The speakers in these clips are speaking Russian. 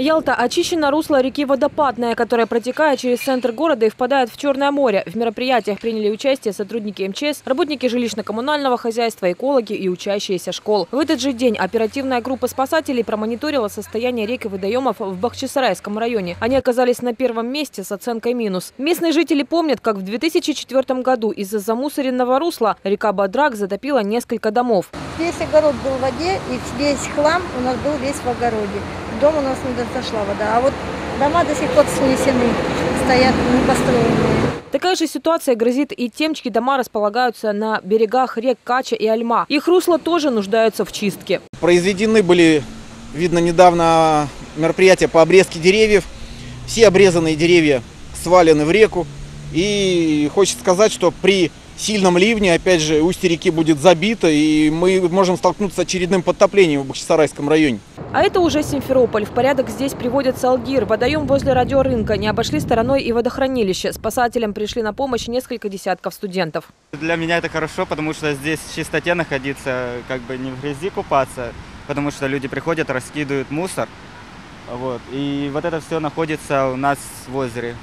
Ялта очищено русло реки Водопадная, которая протекает через центр города и впадает в Черное море. В мероприятиях приняли участие сотрудники МЧС, работники жилищно-коммунального хозяйства, экологи и учащиеся школ. В этот же день оперативная группа спасателей промониторила состояние рек и водоемов в Бахчисарайском районе. Они оказались на первом месте с оценкой минус. Местные жители помнят, как в 2004 году из-за замусоренного русла река Бадрак затопила несколько домов. Весь огород был в воде, и весь хлам у нас был весь в огороде. Дом у нас не дошла вода, а вот дома до сих пор снесены, стоят непостроенные. Такая же ситуация грозит и тем, чьи дома располагаются на берегах рек Кача и Альма. Их русла тоже нуждаются в чистке. Произведены были, видно, недавно мероприятия по обрезке деревьев. Все обрезанные деревья свалены в реку. И хочется сказать, что при сильном ливне, опять же, устье реки будет забито, и мы можем столкнуться с очередным подтоплением в Бахчисарайском районе. А это уже Симферополь. В порядок здесь приводят Салгир. Водоем возле радиорынка. Не обошли стороной и водохранилище. Спасателям пришли на помощь несколько десятков студентов. Для меня это хорошо, потому что здесь в чистоте находиться, как бы не в грязи купаться, потому что люди приходят, раскидывают мусор. Вот. И вот это все находится у нас в озере.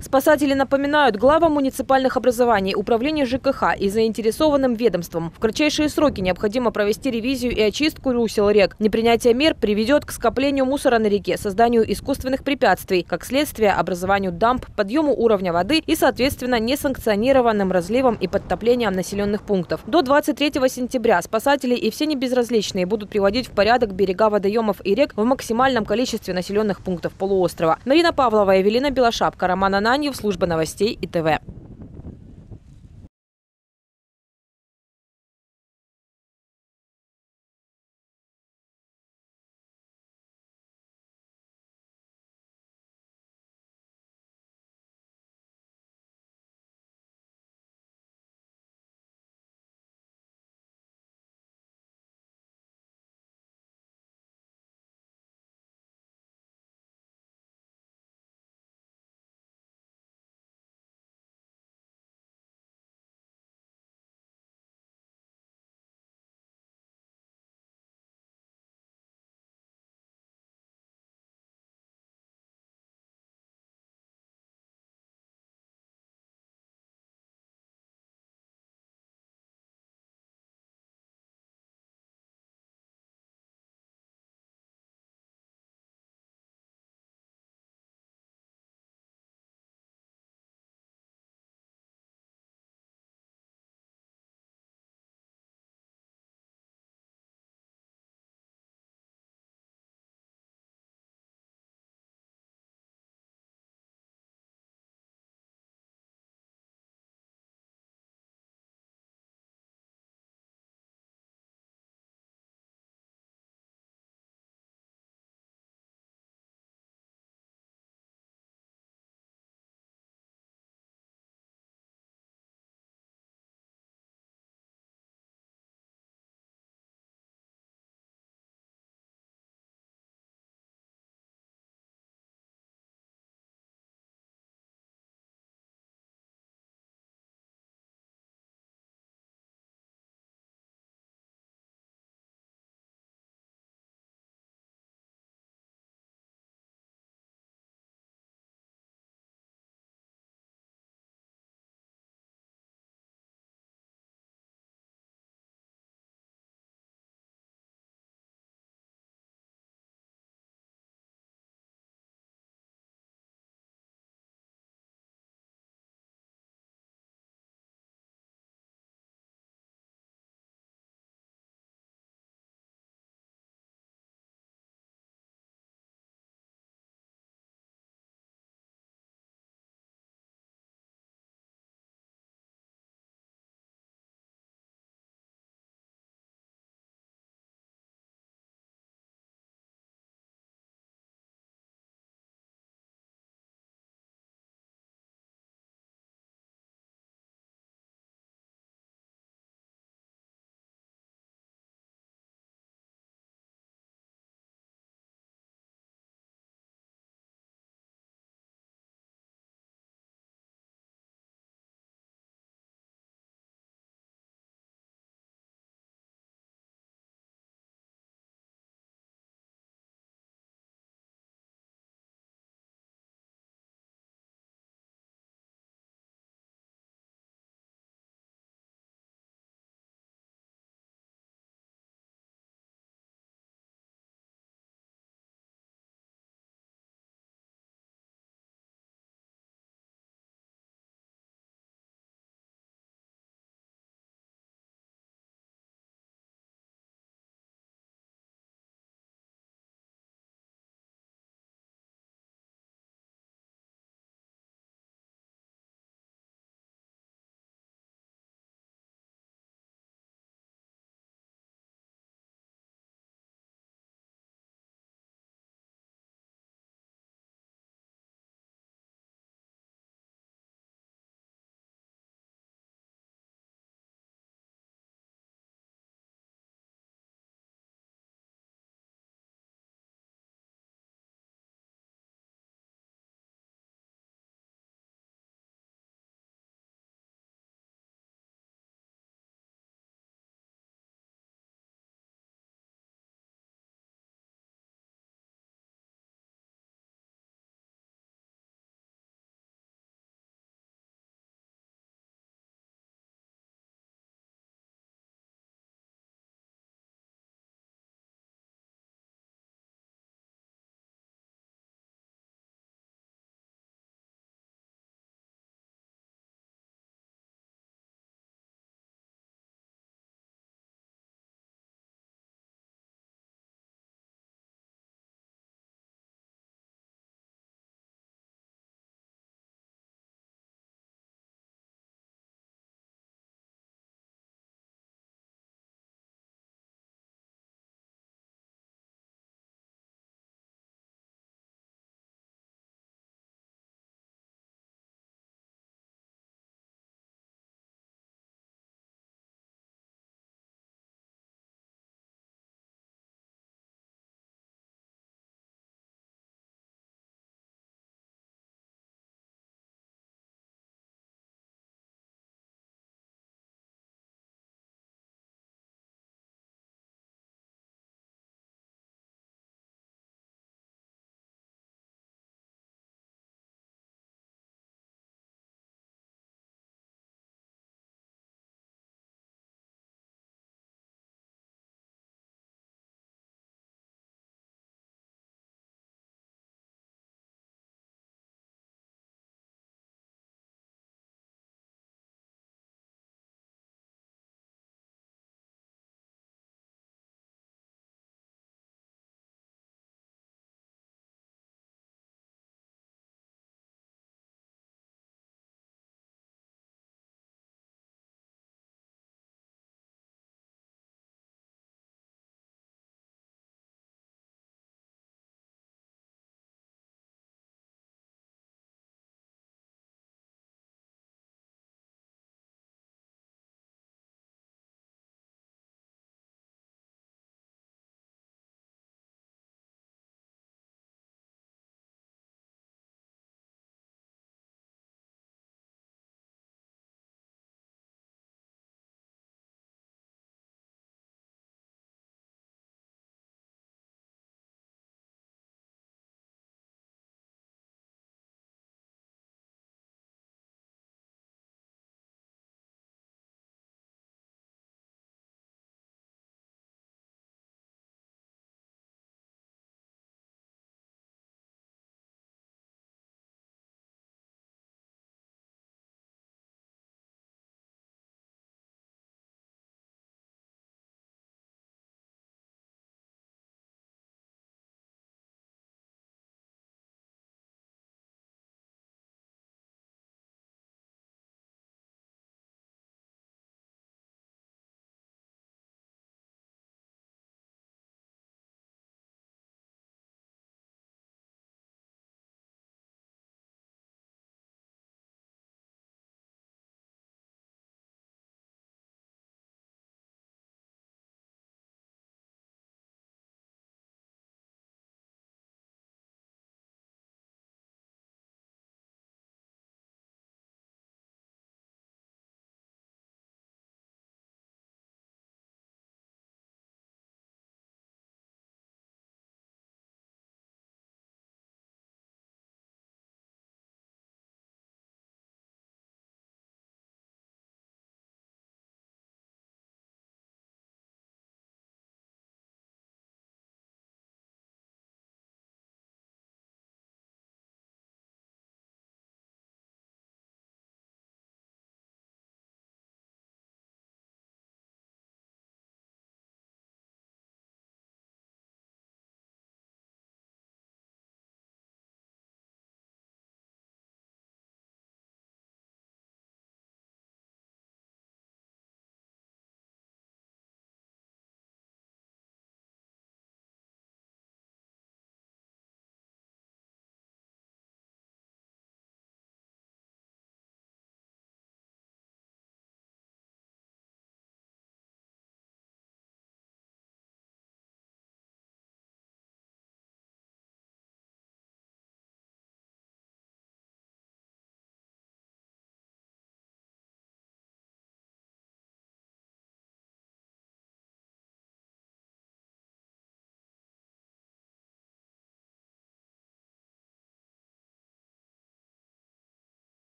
Спасатели напоминают главам муниципальных образований, управлению ЖКХ и заинтересованным ведомствам. В кратчайшие сроки необходимо провести ревизию и очистку русел рек. Непринятие мер приведет к скоплению мусора на реке, созданию искусственных препятствий, как следствие образованию дамб, подъему уровня воды и, соответственно, несанкционированным разливом и подтоплением населенных пунктов. До 23 сентября спасатели и все небезразличные будут приводить в порядок берега водоемов и рек в максимальном количестве населенных пунктов полуострова. Марина Павлова, Евелина Белошапка, Роман Ананьев, служба новостей и ТВ.